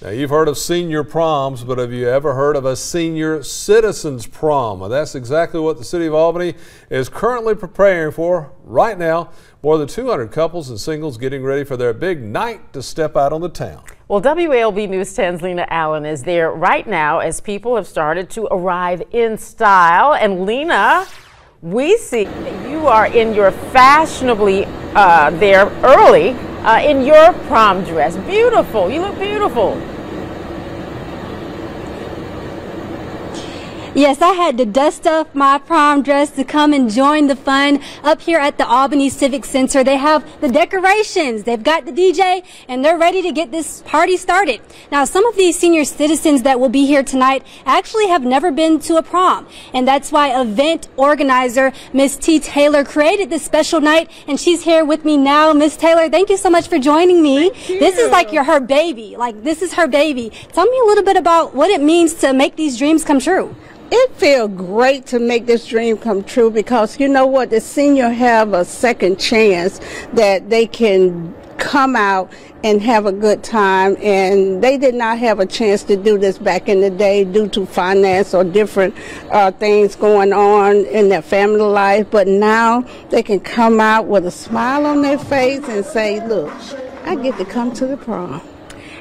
Now, you've heard of senior proms, but have you ever heard of a senior citizens prom? Well, that's exactly what the City of Albany is currently preparing for right now. More than 200 couples and singles getting ready for their big night to step out on the town. Well, WALB News 10's Lena Allen is there right now as people have started to arrive in style. And Lena, we see that you are in your fashionably uh, there early uh, in your prom dress. Beautiful. You look beautiful. Yes, I had to dust off my prom dress to come and join the fun up here at the Albany Civic Center. They have the decorations, they've got the DJ, and they're ready to get this party started. Now, some of these senior citizens that will be here tonight actually have never been to a prom, and that's why event organizer Miss T. Taylor created this special night, and she's here with me now. Miss Taylor, thank you so much for joining me. This is like your her baby. Like this is her baby. Tell me a little bit about what it means to make these dreams come true it feels great to make this dream come true because you know what? The senior have a second chance that they can come out and have a good time. And they did not have a chance to do this back in the day due to finance or different uh, things going on in their family life. But now they can come out with a smile on their face and say look i get to come to the prom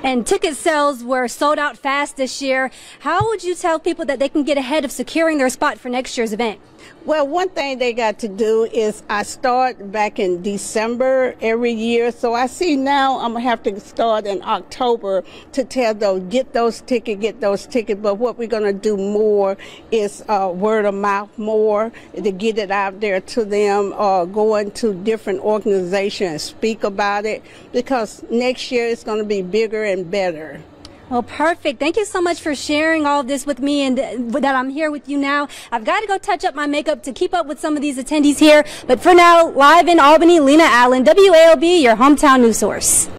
and ticket sales were sold out fast this year. How would you tell people that they can get ahead of securing their spot for next year's event? Well, one thing they got to do is I start back in December every year. So I see now I'm going to have to start in October to tell them, get those tickets, get those tickets. But what we're going to do more is uh, word of mouth more to get it out there to them, uh, going to different organizations, and speak about it, because next year it's going to be bigger and better. Well, perfect. Thank you so much for sharing all of this with me and that I'm here with you now. I've got to go touch up my makeup to keep up with some of these attendees here. But for now, live in Albany, Lena Allen, WALB, your hometown news source.